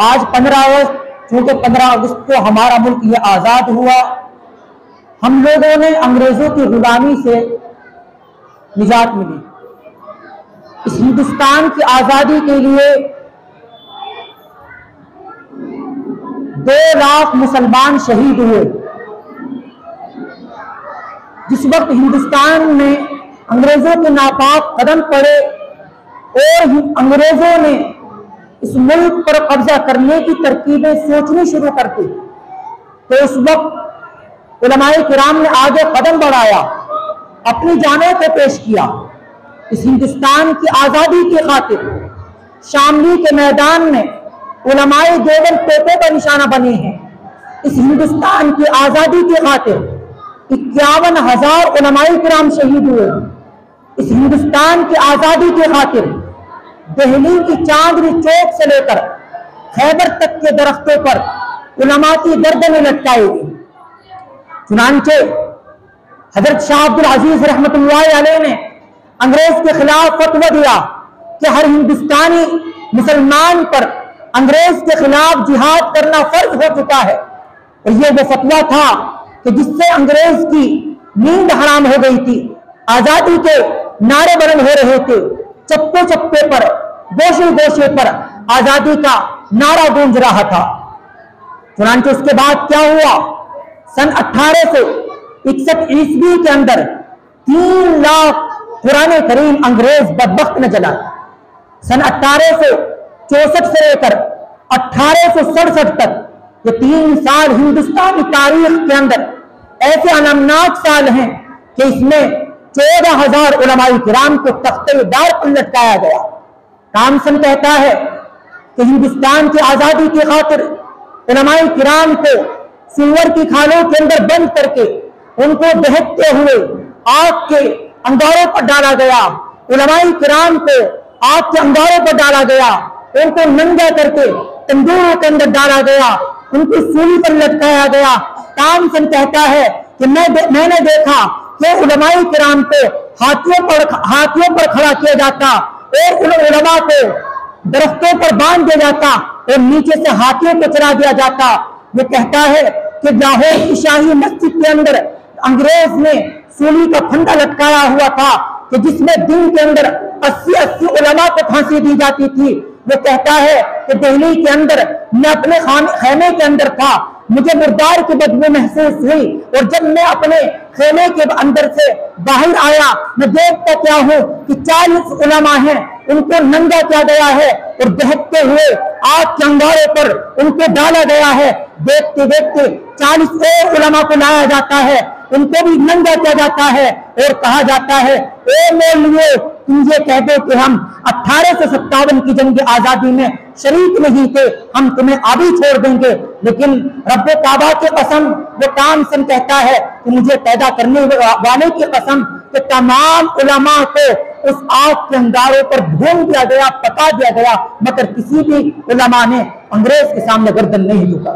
आज पंद्रह अगस्त चूँकि पंद्रह अगस्त को हमारा मुल्क ये आज़ाद हुआ। हम लोगों ने अंग्रेज़ों की गुलामी से निजात मिली। इस हिंदुस्तान की आज़ादी के लिए दो लाख मुसलमान शहीद हुए। जिस वक्त हिंदुस्तान में अंग्रेज़ों के नापाक कदम पड़े, और अंग्रेज़ों ने इस मुल्क पर कब्जा करने की तरकीबें सोचनी शुरू कर दी। तो उस वक्त उलमाए किराम ने आगे कदम बढ़ाया, अपनी जानों को पेश किया। इस हिंदुस्तान की आज़ादी की खातिर शामली के मैदान में उलमाए देवल टोपे का निशाना बने हैं। इस हिंदुस्तान की आज़ादी की खातिर इक्यावन हज़ार उलमाए किराम शहीद हुए। इस हिंदुस्तान की आज़ादी की खातिर दहली की चांदनी चौक से लेकर खैबर तक के दरख्तों पर उलमा की गर्दनें लटकाई गई। चुनाचे हज़रत शाह अब्दुल अज़ीज़ रहमत ने अंग्रेज़ के खिलाफ फतवा दिया कि हर हिंदुस्तानी मुसलमान पर अंग्रेज़ के खिलाफ जिहाद करना फ़र्ज़ हो चुका है। और ये वो फतवा था कि जिससे अंग्रेज़ की नींद हराम हो गई थी, आज़ादी के नारे बुलंद हो रहे थे चप्पे चप्पे पर, गोशे गोशे पर आज़ादी का नारा गूंज रहा था। चुनाचे उसके बाद क्या हुआ? सन अठारह सौ इकसठ ईस्वी के अंदर तीन लाख पुराने करीम अंग्रेज़ बदबख्त न जला। सन अठारह सौ चौसठ से लेकर अठारह सौ सड़सठ तक ये तीन साल हिंदुस्तानी तारीख के अंदर ऐसे अनमनाक साल हैं कि इसमें चौदह हज़ार उलमाई किराम को तख्तेदार पर लटकाया गया। कामसन कहता है कि हिंदुस्तान की आज़ादी की खातिर उलमाई किराम को सिल्वर की खालों के अंदर बंद करके उनको बहते हुए आग के अंगारों पर डाला गया। उलमाई किराम को आग के अंगारों पर डाला गया। उनको नंगा करके तंदूरों के अंदर डाला गया। उनको सूली पर लटकाया गया। कामसन कहता है कि मैं मैंने देखा कि उलमाई किराम को हाथियों पर हाथियों पर खड़ा किया जाता उन उलमा को दरख्तों पर बाँध दिया जाता और नीचे से हाथियों को चला दिया जाता। वो कहता है कि लाहौर की शाही मस्जिद के अंदर अंग्रेज़ ने सूली का फंदा लटकाया हुआ था कि जिसमें दिन के अंदर 80 अस्सी उलमा को फांसी दी जाती थी। वो कहता है कि दिल्ली के अंदर, मैं अपने खेमे के अंदर था। मुझे मुर्दार की बदबू महसूस हुई और जब मैं अपने खेमे के अंदर से बाहर आया, मैं देखता क्या हूँ कि चालीस उलमा हैं, उनको नंगा किया गया है और बहकते हुए आग के अंगारों पर उनको डाला गया है। देखते देखते चालीस और उलमा को लाया जाता है, उनको भी नंगा किया जाता है और कहा जाता है ओ मौलवियों तुम ये कह दो कि हम अठारह सौ सत्तावन की जंग आज़ादी में शरीक नहीं थे, हम तुम्हें अभी छोड़ देंगे। लेकिन रब काबा के कसम, वो काम सन कहता है कि मुझे पैदा करने वाले की कसम कि तमाम उलमा को उस आग के अंगारों पर भूम दिया गया पता दिया गया, मगर किसी भी उलमा ने अंग्रेज़ के सामने गर्दन नहीं झुका।